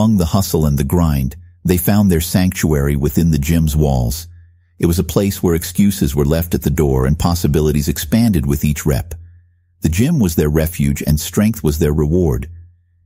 Among the hustle and the grind, they found their sanctuary within the gym's walls. It was a place where excuses were left at the door and possibilities expanded with each rep. The gym was their refuge and strength was their reward.